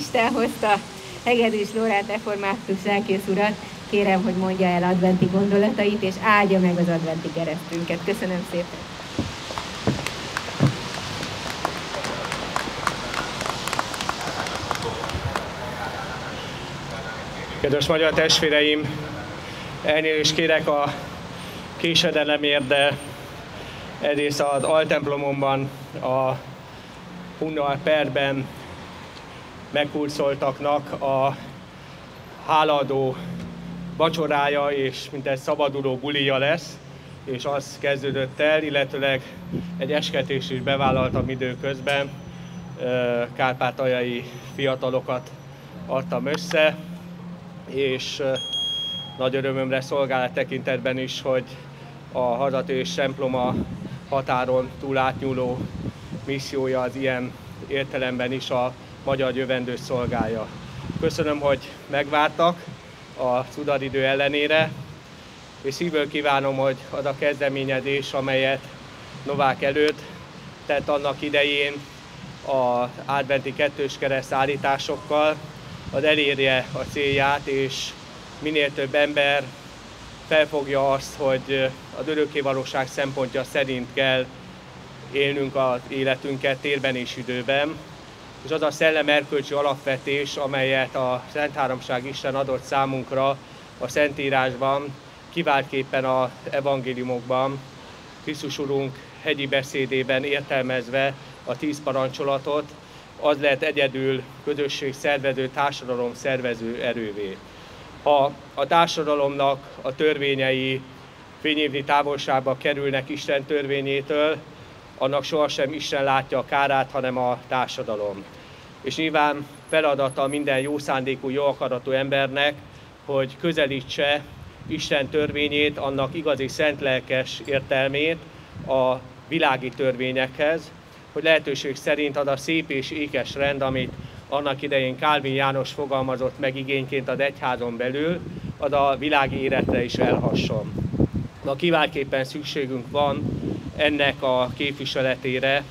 Isten hozta Hegedűs Lórát református lelkész urat, kérem, hogy mondja el adventi gondolatait, és áldja meg az adventi keresztünket. Köszönöm szépen! Kedves magyar testvéreim, elnézést kérek a késedelemért, de egyrészt az altemplomomban, a Hunnal perben megkurcoltaknak a háladó vacsorája és mint egy szabaduló bulija lesz, és az kezdődött el, illetőleg egy esketés is bevállaltam időközben, kárpátaljai fiatalokat adtam össze, és nagy örömömre szolgálat tekintetben is, hogy a hazatérés temploma határon túl átnyúló missziója az ilyen értelemben is a magyar jövendő szolgálja. Köszönöm, hogy megvártak a cudaridő ellenére, és szívből kívánom, hogy az a kezdeményezés, amelyet Novák előtt tett annak idején az adventi kettős kereszt állításokkal, az elérje a célját, és minél több ember felfogja azt, hogy az örökkévalóság szempontja szerint kell élnünk az életünket térben és időben, és az a szellem erkölcsi alapvetés, amelyet a Szent Háromság Isten adott számunkra a Szentírásban, kiváltképpen az evangéliumokban, Krisztus Urunk hegyi beszédében értelmezve a tíz parancsolatot, az lehet egyedül közösség szervező, társadalom szervező erővé. Ha a társadalomnak a törvényei fényévnyi távolságba kerülnek Isten törvényétől, annak sohasem Isten látja a kárát, hanem a társadalom. És nyilván feladata minden jó szándékú, jó akaratú embernek, hogy közelítse Isten törvényét, annak igazi szentlelkes értelmét a világi törvényekhez, hogy lehetőség szerint az a szép és ékes rend, amit annak idején Kálvin János fogalmazott meg igényként az egyházon belül, az a világi életre is elhasson. Na kiváltképpen szükségünk van ennek a képviseletére,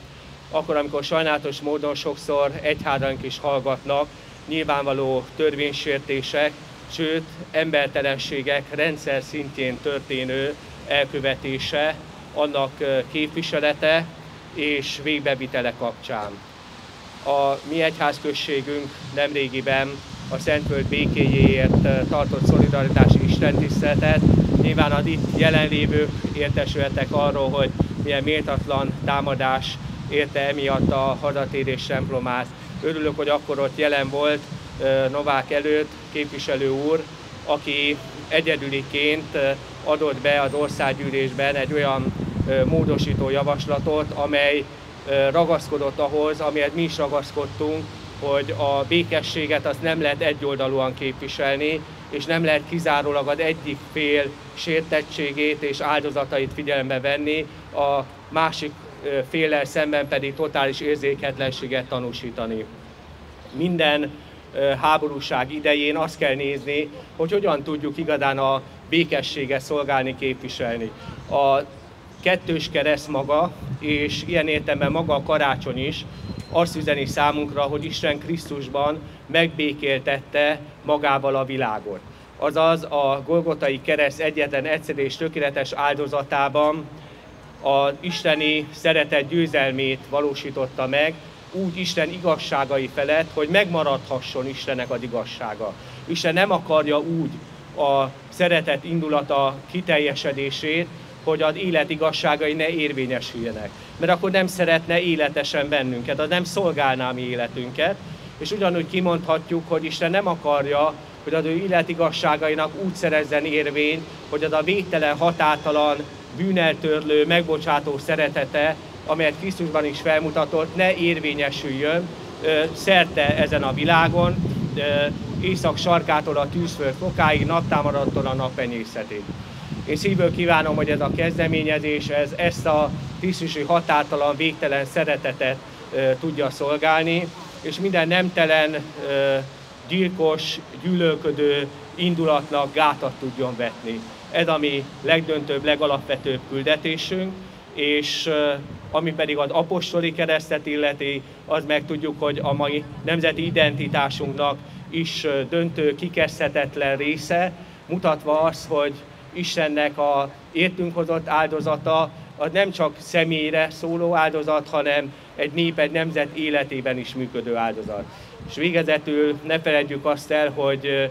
akkor, amikor sajnálatos módon sokszor egyházank is hallgatnak, nyilvánvaló törvénysértések, sőt embertelenségek rendszer szintjén történő elkövetése, annak képviselete és végbevitele kapcsán. A mi egyházközségünk nemrégiben a Szentföld békéjéért tartott szolidaritási istentiszteletet. Nyilván az itt jelenlévők értesültek arról, hogy milyen méltatlan támadás érte emiatt a hazatérés templomát. Örülök, hogy akkor ott jelen volt Novák előtt képviselő úr, aki egyedüliként adott be az országgyűlésben egy olyan módosító javaslatot, amely ragaszkodott ahhoz, amihez mi is ragaszkodtunk, hogy a békességet azt nem lehet egyoldalúan képviselni, és nem lehet kizárólag az egyik fél sértettségét és áldozatait figyelembe venni, a másik féllel szemben pedig totális érzéketlenséget tanúsítani. Minden háborúság idején azt kell nézni, hogy hogyan tudjuk igazán a békességet szolgálni, képviselni. A kettős kereszt maga, és ilyen értelemben maga a karácsony is azt üzeni számunkra, hogy Isten Krisztusban megbékéltette magával a világot. Azaz a Golgotai kereszt egyetlen egyszerű és tökéletes áldozatában az isteni szeretet győzelmét valósította meg, úgy Isten igazságai felett, hogy megmaradhasson Istennek az igazsága. Isten nem akarja úgy a szeretet indulata kiteljesedését, hogy az élet igazságai ne érvényesüljenek. Mert akkor nem szeretne életesen bennünket, az nem szolgálná mi életünket. És ugyanúgy kimondhatjuk, hogy Isten nem akarja, hogy az ő életigazságainak úgy szerezzen érvényt, hogy az a végtelen, határtalan, bűneltörlő, megbocsátó szeretete, amelyet Krisztusban is felmutatott, ne érvényesüljön szerte ezen a világon, észak sarkától a tűzföld fokáig, naptámadattól a napenyészetig. Én szívből kívánom, hogy ez a kezdeményezés ez, ezt a Krisztusi határtalan, végtelen szeretetet tudja szolgálni, és minden nemtelen, gyilkos, gyűlölködő indulatnak gátat tudjon vetni. Ez a mi legdöntőbb, legalapvetőbb küldetésünk, és ami pedig az apostoli keresztet illeti, az meg tudjuk, hogy a mai nemzeti identitásunknak is döntő, kikezdhetetlen része, mutatva azt, hogy Istennek a értünk hozott áldozata az nem csak személyre szóló áldozat, hanem egy nép, egy nemzet életében is működő áldozat. És végezetül ne feledjük azt el, hogy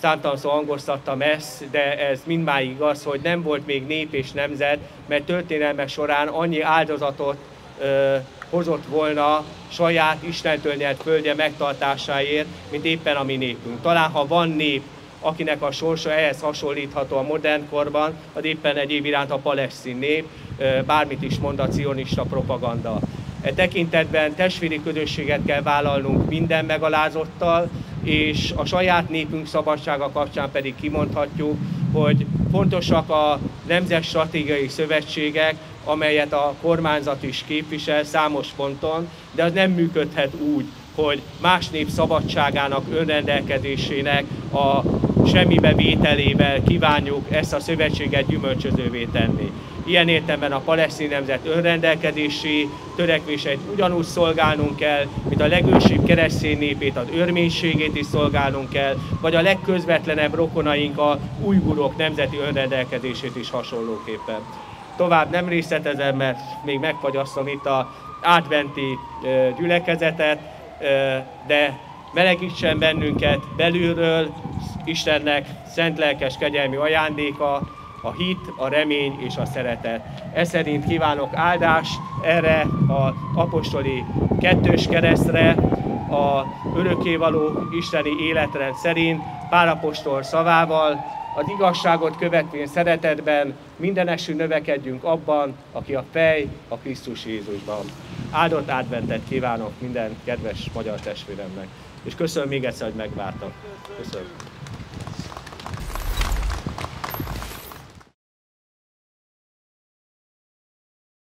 számtalanszor hangoztattam ezt, de ez mindmáig igaz, hogy nem volt még nép és nemzet, mert történelme során annyi áldozatot ö, hozott volna saját Istentől nyert földje megtartásáért, mint éppen a mi népünk. Talán ha van nép, akinek a sorsa ehhez hasonlítható a modern korban, az éppen egyéb iránt a palesztin nép, bármit is mond a cionista propaganda. E tekintetben testvéri közösséget kell vállalnunk minden megalázottal, és a saját népünk szabadsága kapcsán pedig kimondhatjuk, hogy fontosak a nemzet stratégiai szövetségek, amelyet a kormányzat is képvisel számos ponton, de az nem működhet úgy, hogy más nép szabadságának, önrendelkezésének a semmibe vételével kívánjuk ezt a szövetséget gyümölcsözővé tenni. Ilyen értelemben a palesztin nemzet önrendelkezési törekvéseit ugyanúgy szolgálnunk kell, mint a legősibb keresztény népét, az örménységét is szolgálnunk kell, vagy a legközvetlenebb rokonaink a újgurok nemzeti önrendelkezését is hasonlóképpen. Tovább nem részletezem, mert még megfagyasztom itt a adventi gyülekezetet, de melegítsen bennünket belülről Istennek szent lelkes kegyelmi ajándéka, a hit, a remény és a szeretet. Ez szerint kívánok áldást erre az apostoli kettős keresztre, a örökkévaló isteni életrend szerint Pálapostól szavával, az igazságot követvén szeretetben mindenesül növekedjünk abban, aki a fej a Krisztus Jézusban. Áldott adventet kívánok minden kedves magyar testvéremnek. És köszönöm még egyszer, hogy megvártak. Köszönöm.